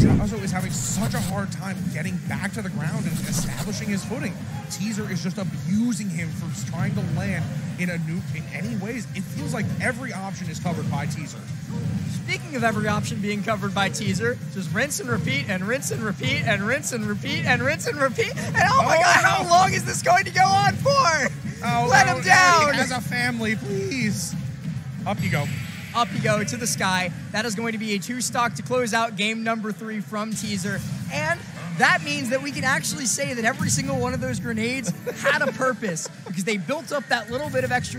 Jazzo is having such a hard time getting back to the ground and establishing his footing. Teaser is just abusing him for trying to land in a nuke in any ways. It feels like every option is covered by Teaser. Speaking of every option being covered by teaser, just rinse and repeat and rinse and repeat and rinse and repeat and rinse and repeat. And oh my Oh, god, no. how long is this going to go on for? Oh, Let no, him down. Has a family, please. Up you go. Up you go to the sky. That is going to be a two stock to close out game number three from teaser. And that means that we can actually say that every single one of those grenades had a purpose because they built up that little bit of extra